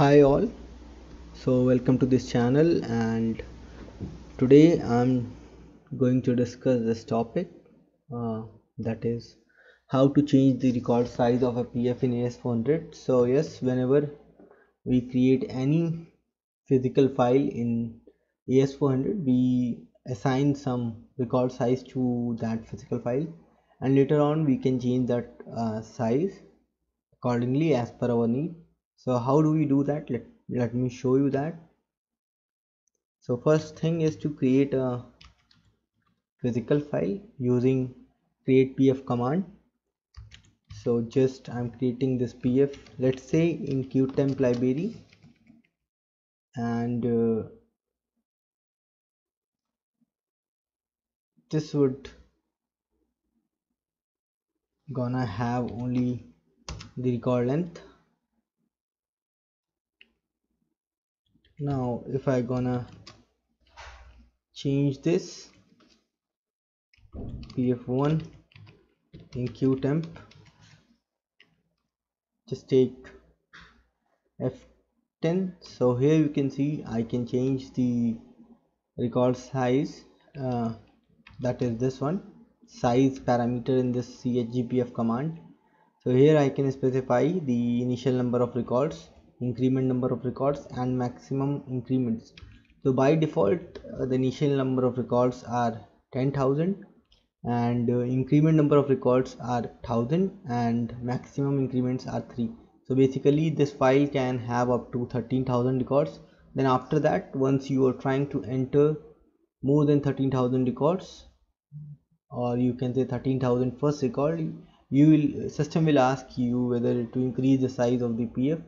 hi all. So welcome to this channel and today i'm going to discuss this topic uh, that is how to change the record size of a pf in as400 so yes whenever we create any physical file in as400 we assign some record size to that physical file and later on we can change that uh, size accordingly as per our need so how do we do that? Let, let me show you that. So first thing is to create a physical file using create pf command. So just i'm creating this pf let's say in qtemp library. And uh, this would gonna have only the record length now if I gonna change this pf1 in qtemp just take f10 so here you can see I can change the record size uh, that is this one size parameter in this chgpf command. So here I can specify the initial number of records increment number of records and maximum increments. So by default uh, the initial number of records are 10,000 and uh, increment number of records are 1000 and maximum increments are 3 so basically this file can have up to 13,000 records. Then after that once you are trying to enter more than 13,000 records or you can say 13,000 first record you will system will ask you whether to increase the size of the pf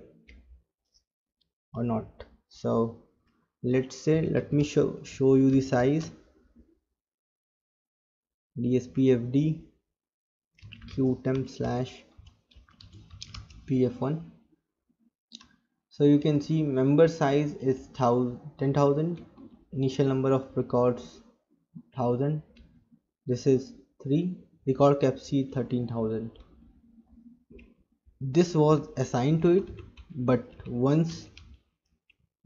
or not. So let's say let me show show you the size. Dspfd qtemp slash pf1 so you can see member size is 10,000 initial number of records 1000 this is 3 record capacity 13,000 this was assigned to it but once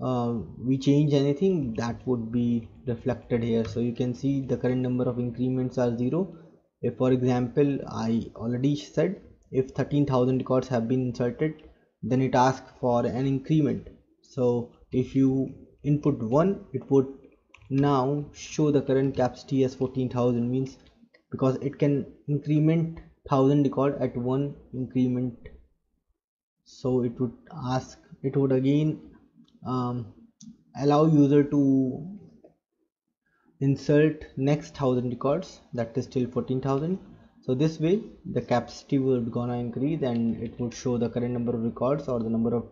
uh, we change anything that would be reflected here. So you can see the current number of increments are zero. If for example I already said if 13,000 records have been inserted then it asks for an increment. So if you input 1 it would now show the current capacity as 14,000 means because it can increment 1000 record at one increment. So it would ask it would again um, allow user to insert next thousand records that is still 14,000 so this way the capacity would gonna increase and it would show the current number of records or the number of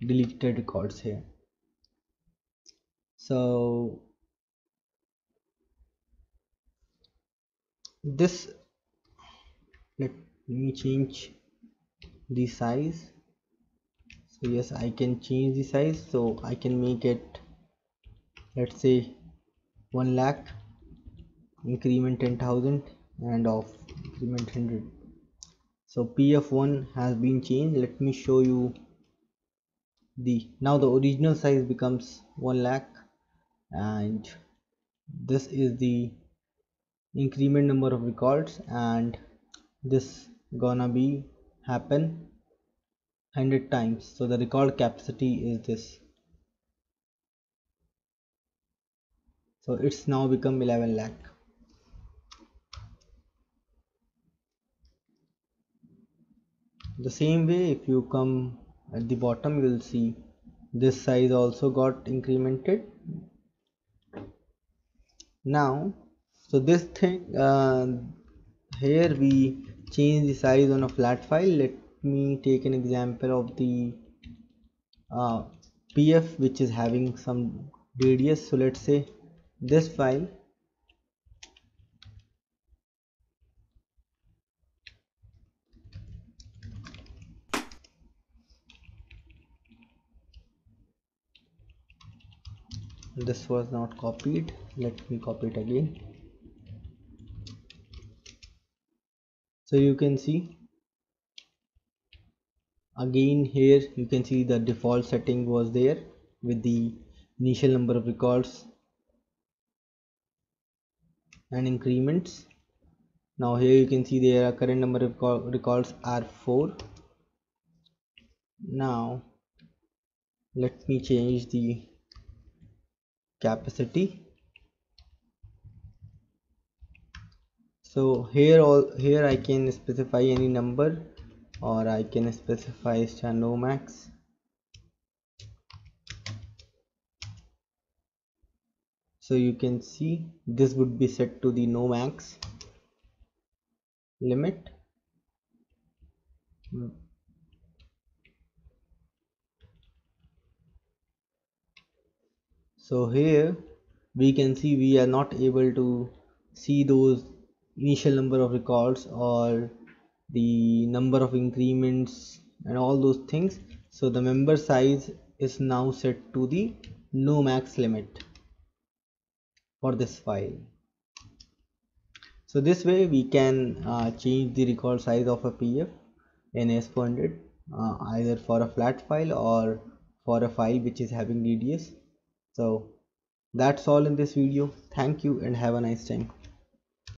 deleted records here. So this let me change the size so yes I can change the size. So I can make it let's say 1 lakh increment 10,000 and of increment 100 so pf1 has been changed. Let me show you the now the original size becomes 1 lakh. And this is the increment number of records. And this gonna be happen 100 times. So the record capacity is this. So it's now become 11 lakh. The same way if you come at the bottom you will see this size also got incremented. Now so this thing uh, here we change the size on a flat file. Let me take an example of the uh, pf which is having some DDS. So let's say this file this was not copied. Let me copy it again. So you can see again here you can see the default setting was there with the initial number of records and increments. Now here you can see there are current number of records are 4 now let me change the capacity. So here all here I can specify any number or I can specify max. So you can see this would be set to the no max limit. So here we can see we are not able to see those initial number of records or the number of increments and all those things. So the member size is now set to the no max limit for this file. So this way we can uh, change the record size of a pf in AS400 uh, either for a flat file or for a file which is having dds so that's all in this video. Thank you and have a nice time